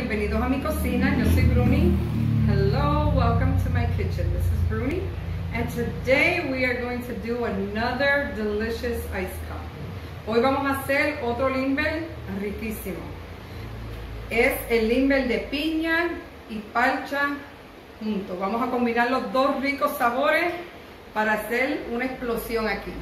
bienvenidos a mi cocina. Yo soy Bruni. Hello, welcome to my kitchen. This is Bruni. And today we are going to do another delicious ice cup. Hoy vamos a hacer otro limber riquísimo. Es el limber de piña y palcha juntos. Vamos a combinar los dos ricos sabores para hacer una explosión aquí.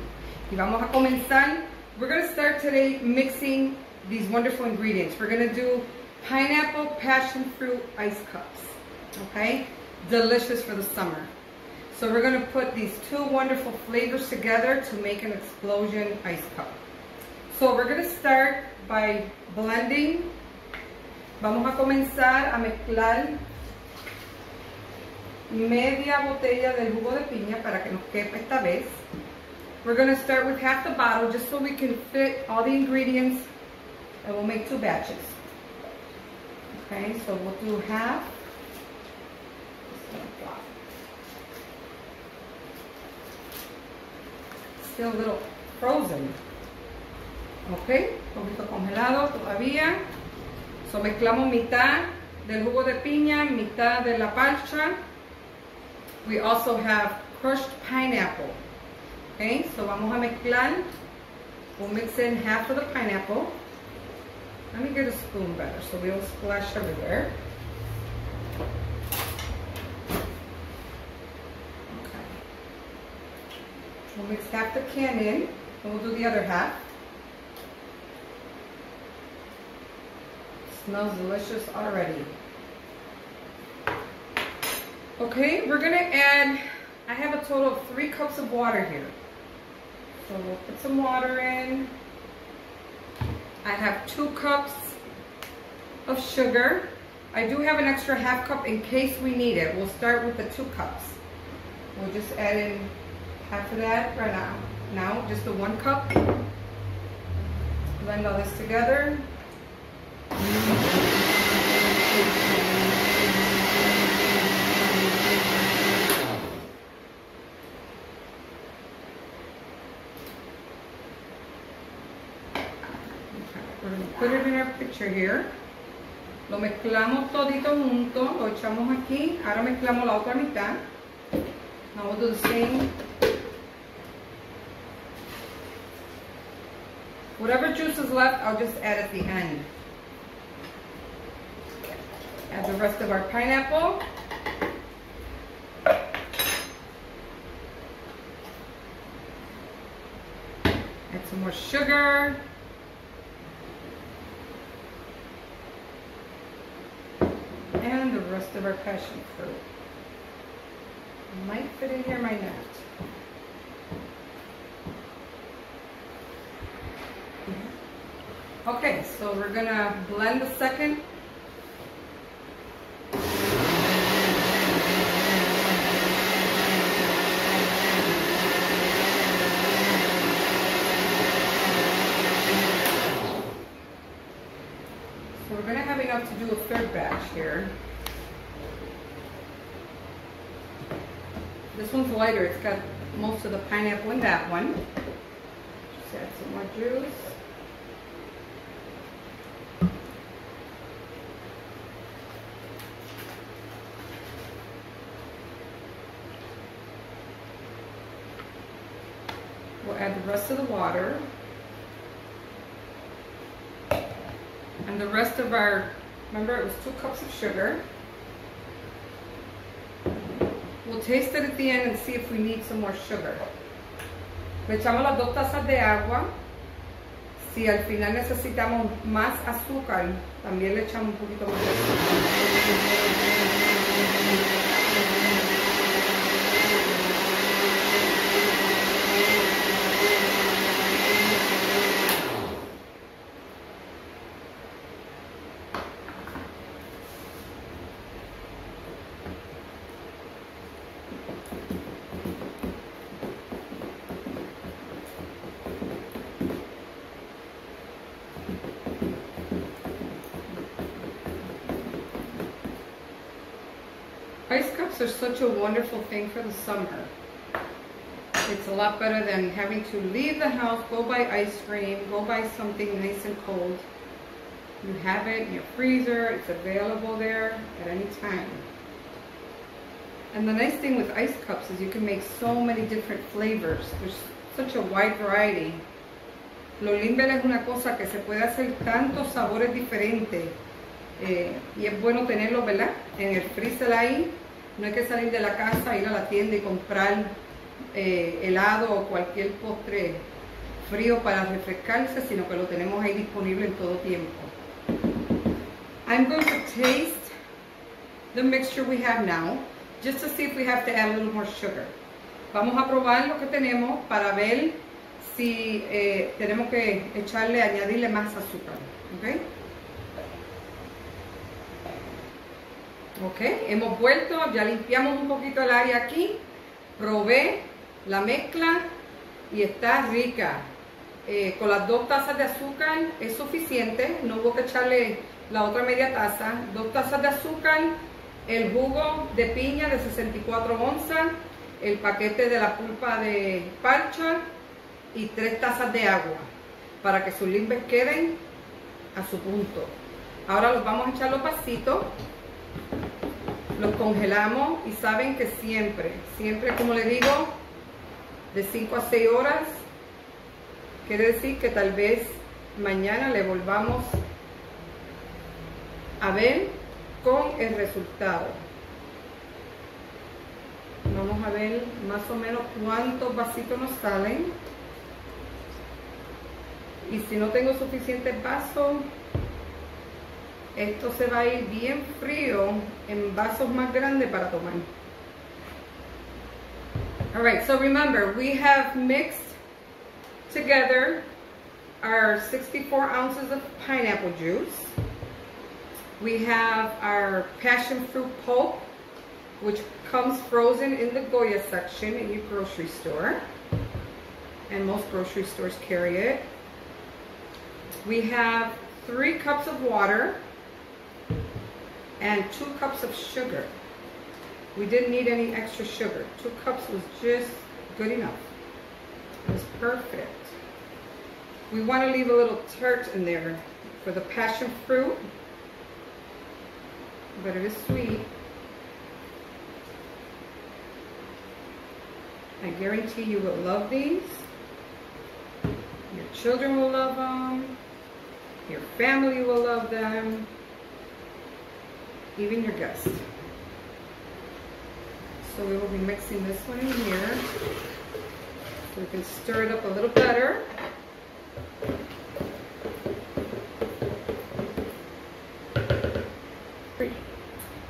Y vamos a comenzar. We're going to start today mixing these wonderful ingredients. We're going to do pineapple passion fruit ice cups. Okay? Delicious for the summer. So we're going to put these two wonderful flavors together to make an explosion ice cup. So we're going to start by blending. Vamos a comenzar a mezclar media botella del jugo de piña para que nos quepa esta vez. We're going to start with half the bottle just so we can fit all the ingredients and we'll make two batches. Okay, so we'll do half. Still a little frozen. Ok, un poquito congelado todavía. So mezclamos mitad del jugo de piña, mitad de la parcha. We also have crushed pineapple. Okay, so vamos a mezclar. We'll mix in half of the pineapple. Let me get a spoon better so we don't splash everywhere. Okay. We'll mix half the can in, and we'll do the other half. Smells delicious already. Okay, we're gonna add, I have a total of three cups of water here. So we'll put some water in. I have two cups of sugar. I do have an extra half cup in case we need it. We'll start with the two cups. We'll just add in half of that right now. Now, just the one cup. Blend all this together. We're going to put picture here. Lo mezclamos todito junto, lo echamos aquí. Ahora mezclamos la otra mitad. Now we'll do the same. Whatever juice is left, I'll just add at the end. Add the rest of our pineapple. Add some more sugar. The rest of our passion fruit. Might fit in here, might not. Okay, so we're gonna blend the second So we're gonna have enough to do a third batch here. This one's lighter, it's got most of the pineapple in that one. Just add some more juice. We'll add the rest of the water. And the rest of our, remember it was two cups of sugar. We'll taste it at the end and see if we need some more sugar. Le echamos las dos tazas de agua. Si al final necesitamos más azúcar, también le echamos un poquito más de azúcar. Cups are such a wonderful thing for the summer. It's a lot better than having to leave the house, go buy ice cream, go buy something nice and cold. You have it in your freezer. It's available there at any time. And the nice thing with ice cups is you can make so many different flavors. There's such a wide variety. Lo Limber es una cosa que se puede hacer tantos sabores diferentes. Eh, y es bueno tenerlo, ¿verdad? En el freezer ahí. No hay que salir de la casa, ir a la tienda y comprar eh, helado o cualquier postre frío para refrescarse, sino que lo tenemos ahí disponible en todo tiempo. I'm going to taste the mixture we have now, just to see if we have to add a little more sugar. Vamos a probar lo que tenemos para ver si eh, tenemos que echarle, añadirle más azúcar. ¿ok? Ok, hemos vuelto, ya limpiamos un poquito el área aquí, probé la mezcla y está rica. Eh, con las dos tazas de azúcar es suficiente, no hubo que echarle la otra media taza, dos tazas de azúcar, el jugo de piña de 64 onzas, el paquete de la pulpa de parcha y tres tazas de agua para que sus limbes queden a su punto. Ahora los vamos a echar los vasitos, los congelamos y saben que siempre, siempre como le digo, de 5 a 6 horas Quiere decir que tal vez mañana le volvamos a ver con el resultado. Vamos a ver más o menos cuántos vasitos nos salen. Y si no tengo suficientes vasos, esto se va a ir bien frío en vasos más grandes para tomar. All right, so remember, we have mixed together our 64 ounces of pineapple juice. We have our passion fruit pulp, which comes frozen in the Goya section in your grocery store. And most grocery stores carry it. We have three cups of water and two cups of sugar. We didn't need any extra sugar. Two cups was just good enough. It was perfect. We want to leave a little tart in there for the passion fruit, but it is sweet. I guarantee you will love these. Your children will love them. Your family will love them. Even your guests. So we will be mixing this one in here. So we can stir it up a little better.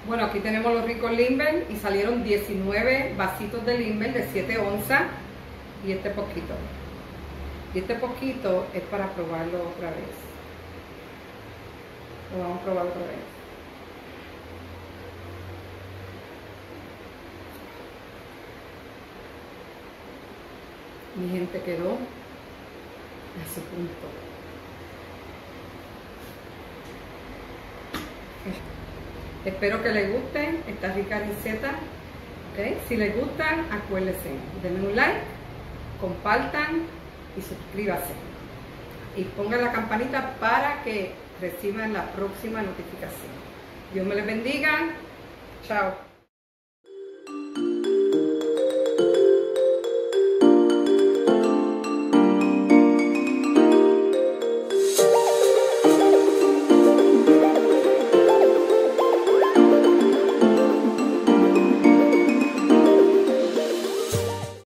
Bueno, aquí tenemos los ricos Limber y salieron 19 vasitos de Limber de 7 onzas y este poquito. Y este poquito es para probarlo otra vez. Lo vamos a probar otra vez. Mi gente quedó a su punto. Espero que les guste esta rica receta. Si les gusta, acuérdense, denme un like, compartan y suscríbanse. Y pongan la campanita para que reciban la próxima notificación. Dios me les bendiga. Chao.